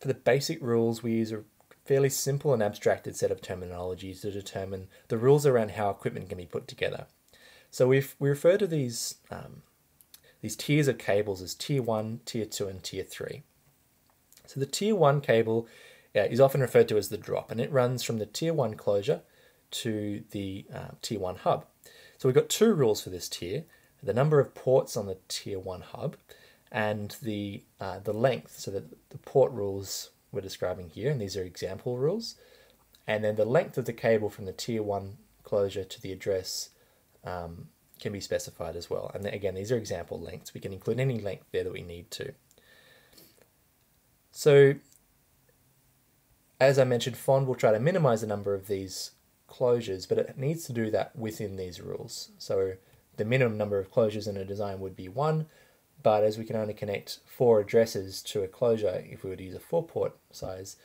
for the basic rules, we use a fairly simple and abstracted set of terminologies to determine the rules around how equipment can be put together. So we we refer to these um, these tiers of cables as tier one, tier two, and tier three. So the tier one cable uh, is often referred to as the drop, and it runs from the tier one closure to the uh, tier one hub. So we've got two rules for this tier: the number of ports on the tier one hub, and the uh, the length. So that the port rules we're describing here, and these are example rules, and then the length of the cable from the tier one closure to the address um, can be specified as well. And again, these are example lengths. We can include any length there that we need to. So as I mentioned, FOND will try to minimize the number of these closures, but it needs to do that within these rules. So the minimum number of closures in a design would be one, but as we can only connect four addresses to a closure, if we were to use a four port size,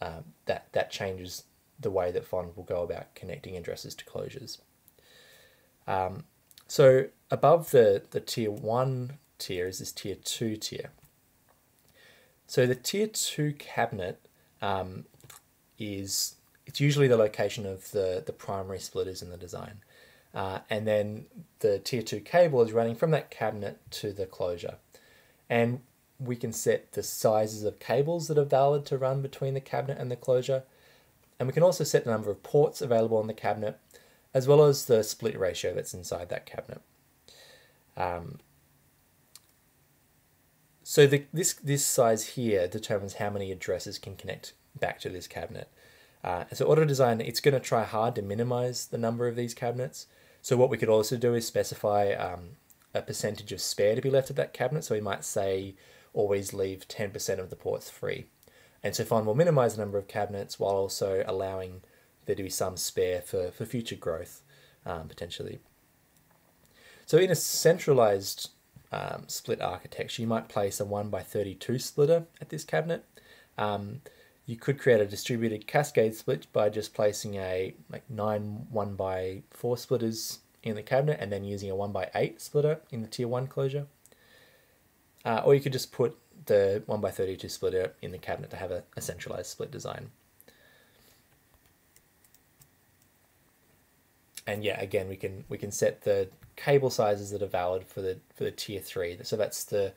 uh, that, that changes the way that FOND will go about connecting addresses to closures. Um, so above the, the tier one tier is this tier two tier. So the tier two cabinet um, is it's usually the location of the, the primary splitters in the design. Uh, and then the tier 2 cable is running from that cabinet to the closure. And we can set the sizes of cables that are valid to run between the cabinet and the closure. And we can also set the number of ports available on the cabinet as well as the split ratio that's inside that cabinet. Um, so the, this, this size here determines how many addresses can connect back to this cabinet. Uh, so auto design, it's going to try hard to minimize the number of these cabinets. So what we could also do is specify um, a percentage of spare to be left at that cabinet. So we might say always leave 10% of the ports free. And so FOND will minimize the number of cabinets while also allowing there to be some spare for, for future growth, um, potentially. So in a centralized um, split architecture, you might place a 1 by 32 splitter at this cabinet. Um, you could create a distributed cascade split by just placing a like 9 1 by 4 splitters in the cabinet and then using a 1 by 8 splitter in the tier 1 closure. Uh, or you could just put the 1 by 32 splitter in the cabinet to have a, a centralized split design. and yeah, again, we can we can set the cable sizes that are valid for the for the tier three. So that's the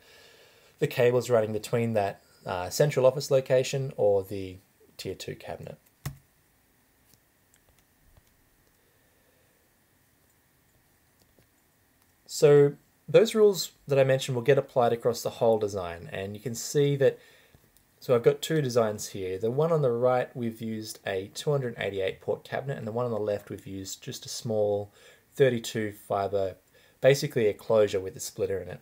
the cables running between that uh, central office location or the tier two cabinet. So those rules that I mentioned will get applied across the whole design, and you can see that so I've got two designs here. The one on the right, we've used a 288 port cabinet, and the one on the left, we've used just a small 32 fiber, basically a closure with a splitter in it.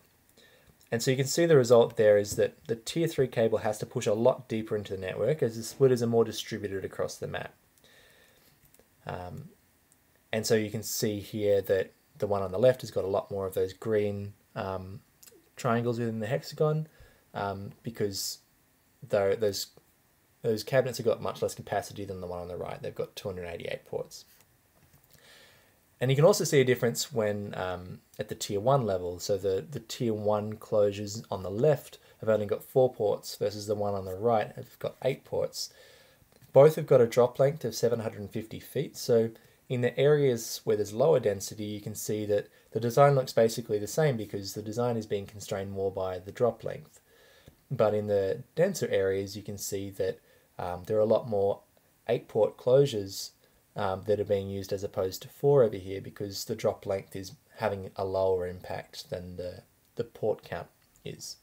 And so you can see the result there is that the tier 3 cable has to push a lot deeper into the network as the splitters are more distributed across the map. Um, and so you can see here that the one on the left has got a lot more of those green um, triangles within the hexagon um, because those those cabinets have got much less capacity than the one on the right. They've got 288 ports. And you can also see a difference when um, at the tier 1 level. So the, the tier 1 closures on the left have only got 4 ports versus the one on the right have got 8 ports. Both have got a drop length of 750 feet. So in the areas where there's lower density, you can see that the design looks basically the same because the design is being constrained more by the drop length. But in the denser areas, you can see that um, there are a lot more eight port closures um, that are being used as opposed to four over here because the drop length is having a lower impact than the, the port count is.